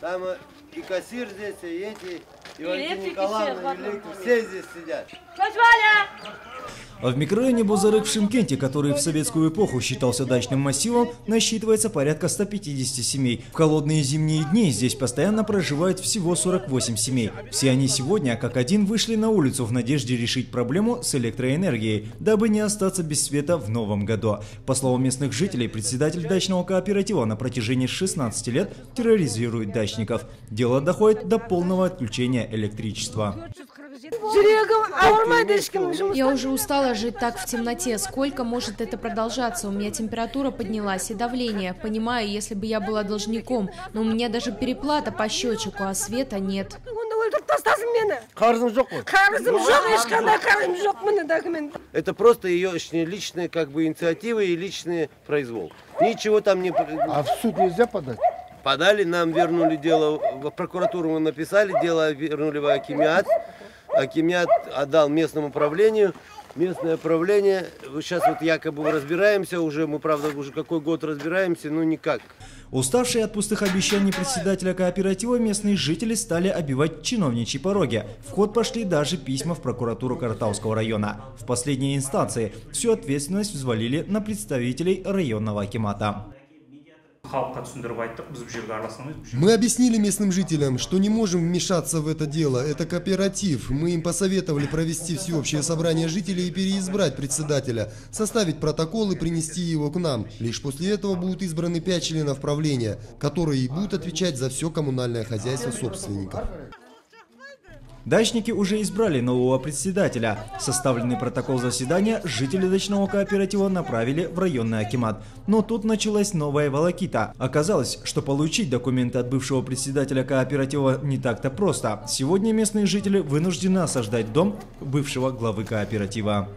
Там и кассир здесь, и эти, и Валентина электрики Николаевна, и все здесь сидят. Валя! А в микрорайоне Бузарык в Шимкенте, который в советскую эпоху считался дачным массивом, насчитывается порядка 150 семей. В холодные зимние дни здесь постоянно проживает всего 48 семей. Все они сегодня, как один, вышли на улицу в надежде решить проблему с электроэнергией, дабы не остаться без света в новом году. По словам местных жителей, председатель дачного кооператива на протяжении 16 лет терроризирует дачников. Дело доходит до полного отключения электричества. жүрегім ауырмайды ешкім жұмыс Я уже устала жить так в темноте. Сколько может это продолжаться? У меня температура поднялась и давление. Понимаю, если бы я была должником, но у меня даже переплата по счетчику, а света нет. онда өлтіріп тастасын мені Қарызың жоқ қой? қарызым жоқ ешқандай қарызым жоқ міне документ Это просто ее личные как бы инициативы и личный произвол. Ничего там не... А в суд нельзя подать? Подали, нам вернули дело, в прокуратуру мы написали, дело вернули в Акимиат. Акимиат отдал местному управлению. Местное управление, сейчас вот якобы разбираемся уже, мы правда уже какой год разбираемся, ну никак. Уставшие от пустых обещаний председателя кооператива, местные жители стали обивать чиновничьи пороги. В ход пошли даже письма в прокуратуру Картауского района. В последней инстанции всю ответственность взвалили на представителей районного акимата. Мы объяснили местным жителям, что не можем вмешаться в это дело. Это кооператив. Мы им посоветовали провести всеобщее собрание жителей и переизбрать председателя, составить протокол и принести его к нам. Лишь после этого будут избраны пять членов правления, которые и будут отвечать за все коммунальное хозяйство собственников. Дачники уже избрали нового председателя. Составленный протокол заседания жители дачного кооператива направили в районный акимат. Но тут началась новая волокита. Оказалось, что получить документы от бывшего председателя кооператива не так-то просто. Сегодня местные жители вынуждены осаждать дом бывшего главы кооператива.